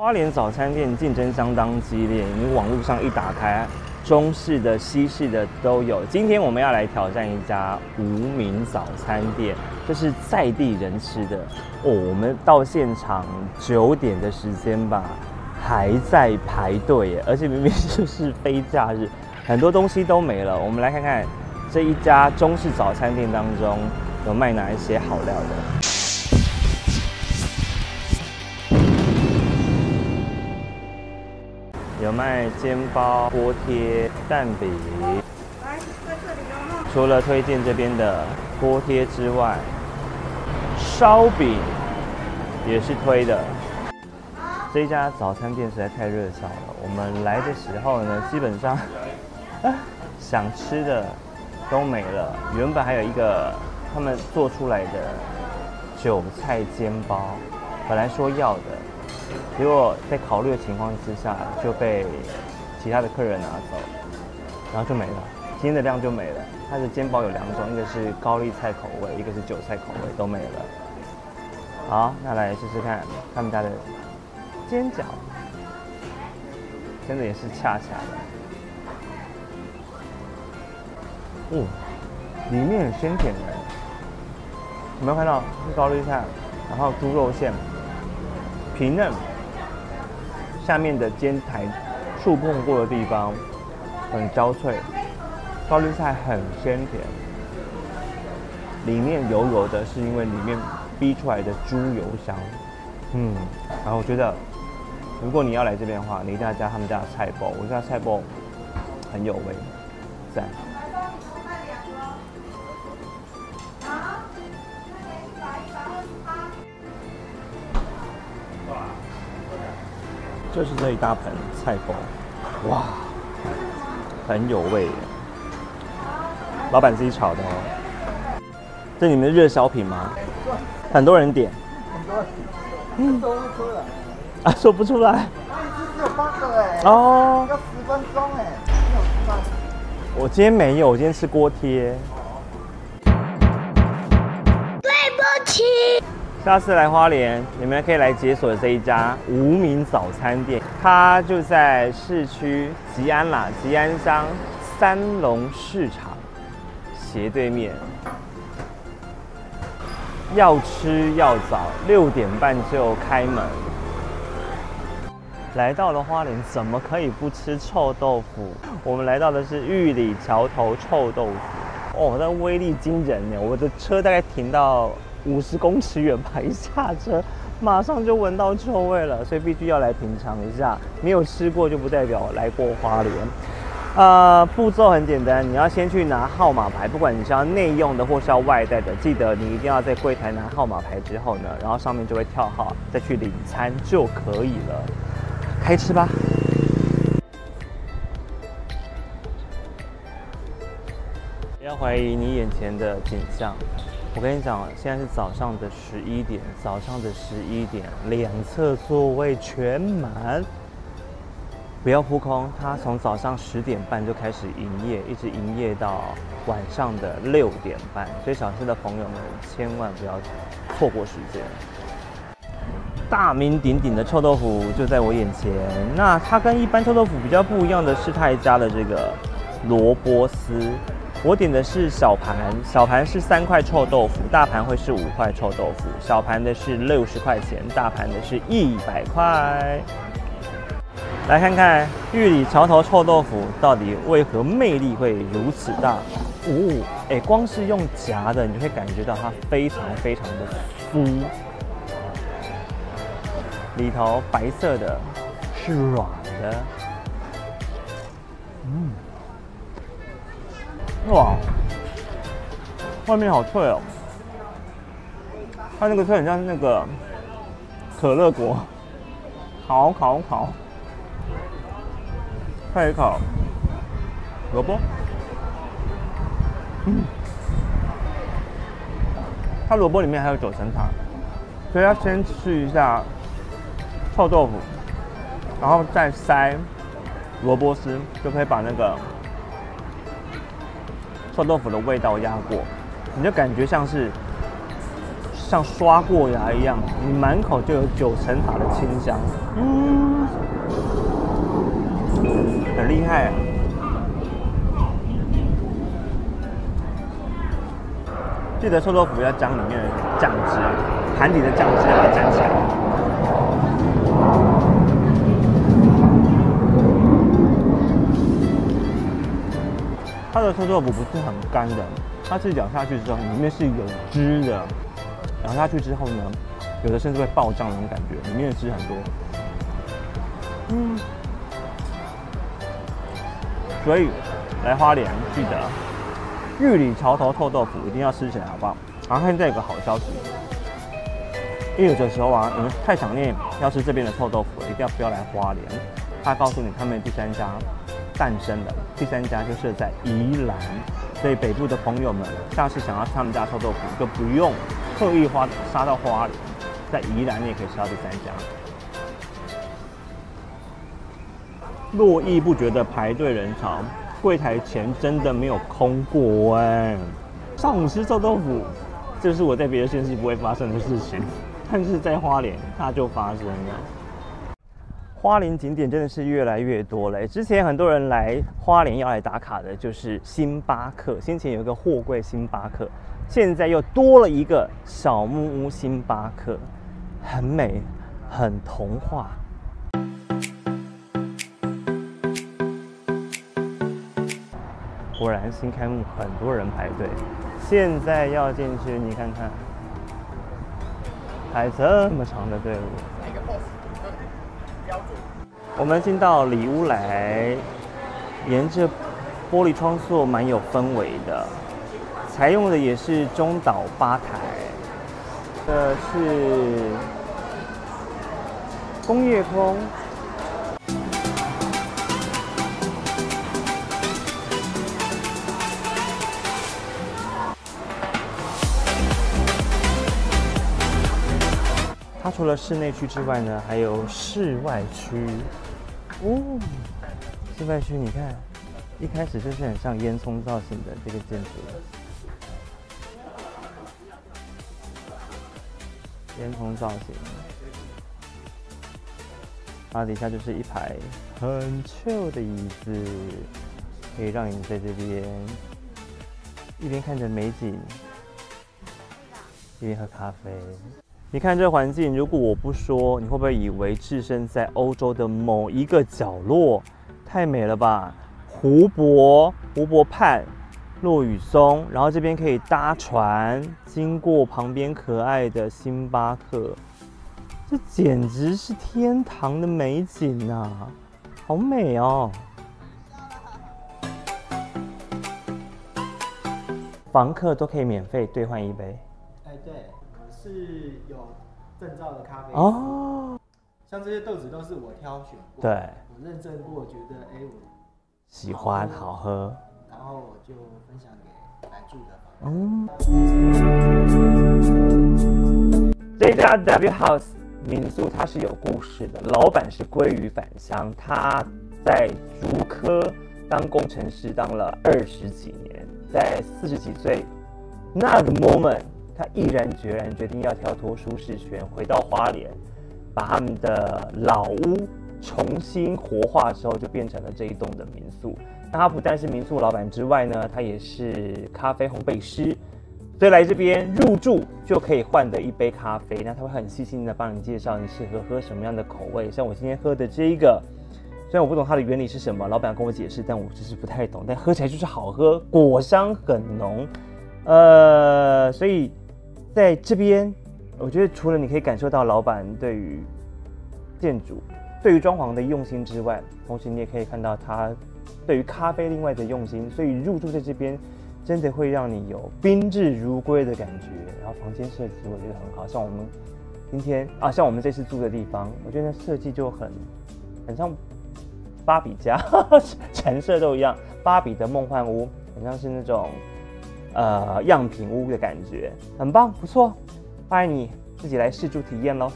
花莲早餐店竞争相当激烈，你网络上一打开，中式的、西式的都有。今天我们要来挑战一家无名早餐店，这是在地人吃的哦。我们到现场九点的时间吧，还在排队耶，而且明明就是非假日，很多东西都没了。我们来看看这一家中式早餐店当中有卖哪一些好料的。有卖煎包、锅贴、蛋饼。除了推荐这边的锅贴之外，烧饼也是推的。这家早餐店实在太热销了。我们来的时候呢，基本上 想吃的都没了。原本还有一个他们做出来的韭菜煎包，本来说要的。结果在考虑的情况之下，就被其他的客人拿走，然后就没了，今天的量就没了。它的煎包有两种，一个是高丽菜口味，一个是韭菜口味，都没了。好，那来试试看他们家的煎饺，真的也是恰恰的。嗯，里面很鲜甜的，有没有看到是高丽菜，然后猪肉馅。皮嫩，下面的煎台触碰过的地方很焦脆，高丽菜很鲜甜，里面油油的，是因为里面逼出来的猪油香。嗯，然后我觉得，如果你要来这边的话，你一定要加他们家的菜包，我家菜包很有味，赞。就是这一大盆菜包，哇，很有味。老板自己炒的哦。这你们的热销品吗？很多人点。很多。嗯。说不出来。啊，说不出来。只有八个哎。哦。要十分钟哎。没有吃吗？我今天没有，我今天吃锅贴。对不起。下次来花莲，你们可以来解锁这一家无名早餐店，它就在市区吉安啦，吉安乡三龙市场斜对面。要吃要早，六点半就开门。来到了花莲，怎么可以不吃臭豆腐？我们来到的是玉里桥头臭豆腐，哦，那威力惊人呢！我的车大概停到。五十公尺远吧，一下车马上就闻到臭味了，所以必须要来品尝一下。没有吃过就不代表来过花莲。呃，步骤很简单，你要先去拿号码牌，不管你是要内用的或是要外带的，记得你一定要在柜台拿号码牌之后呢，然后上面就会跳号，再去领餐就可以了。开吃吧。不要怀疑你眼前的景象。我跟你讲，现在是早上的十一点，早上的十一点，两侧座位全满，不要扑空。它从早上十点半就开始营业，一直营业到晚上的六点半，所以想吃的朋友们千万不要错过时间。大名鼎鼎的臭豆腐就在我眼前，那它跟一般臭豆腐比较不一样的是，它还加了这个萝卜丝。我点的是小盘，小盘是三块臭豆腐，大盘会是五块臭豆腐。小盘的是六十块钱，大盘的是一百块。来看看玉里桥头臭豆腐到底为何魅力会如此大？哦，哎，光是用夹的，你就会感觉到它非常非常的酥，里头白色的是软的，嗯。哇，外面好脆哦！它那个脆很像那个可乐果，烤烤烤，再烤萝卜，嗯，它萝卜里面还有九层塔，所以要先吃一下臭豆腐，然后再塞萝卜丝，就可以把那个。臭豆腐的味道压过，你就感觉像是像刷过牙一样，你满口就有九层塔的清香，嗯，很厉害。记得臭豆腐要将里面的酱汁，盘底的酱汁要沾起来。它的臭豆腐不是很干的，它是咬下去之后里面是有汁的，咬下去之后呢，有的甚至会爆浆那种感觉，里面的汁很多。嗯，所以来花莲记得。玉里桥头臭豆腐一定要吃起来，好不好？然后现在有个好消息，因为有的时候啊，你们太想念要吃这边的臭豆腐了，一定要不要来花莲。他告诉你，他们第三家诞生的，第三家就是在宜兰，所以北部的朋友们，下次想要他们家臭豆腐，就不用特意花杀到花莲，在宜兰你也可以吃到第三家。络绎不绝的排队人潮。柜台前真的没有空过哎！上午吃臭豆腐，这是我在别的县市不会发生的事情，但是在花莲它就发生了。花莲景点真的是越来越多了。之前很多人来花莲要来打卡的就是星巴克，先前有一个货柜星巴克，现在又多了一个小木屋星巴克，很美，很童话。果然新开幕，很多人排队。现在要进去，你看看，排这么长的队伍。我们进到里屋来，沿着玻璃窗座，蛮有氛围的。采用的也是中岛吧台，这是工业风。它除了室内区之外呢，还有室外区。哦，示范区你看，一开始就是很像烟囱造型的这个建筑，烟囱造型。然后底下就是一排很旧的椅子，可以让你在这边一边看着美景，一边喝咖啡。你看这环境，如果我不说，你会不会以为置身在欧洲的某一个角落？太美了吧！湖泊，湖泊畔落雨松，然后这边可以搭船经过旁边可爱的星巴克，这简直是天堂的美景啊！好美哦！房客都可以免费兑换一杯。哎，对。是有证照的咖啡哦，像这些豆子都是我挑选过，对，我认证过，觉得哎我喜欢好喝，然后我就分享给来住的。嗯，这家 W House 民宿它是有故事的，老板是鲑鱼返乡，他在竹科当工程师当了二十几年，在四十几岁。那个 moment。他毅然决然决定要跳脱舒适圈，回到花莲，把他们的老屋重新活化之后，就变成了这一栋的民宿。那他不但是民宿老板之外呢，他也是咖啡烘焙师，所以来这边入住就可以换得一杯咖啡。那他会很细心的帮你介绍你适合喝什么样的口味。像我今天喝的这一个，虽然我不懂它的原理是什么，老板跟我解释，但我就是不太懂，但喝起来就是好喝，果香很浓，呃，所以。在这边，我觉得除了你可以感受到老板对于建筑、对于装潢的用心之外，同时你也可以看到他对于咖啡另外的用心。所以入住在这边，真的会让你有宾至如归的感觉。然后房间设计我觉得很好，像我们今天啊，像我们这次住的地方，我觉得设计就很很像芭比家，陈设都一样，芭比的梦幻屋，很像是那种。呃，样品屋的感觉很棒，不错，欢迎你自己来试住体验喽。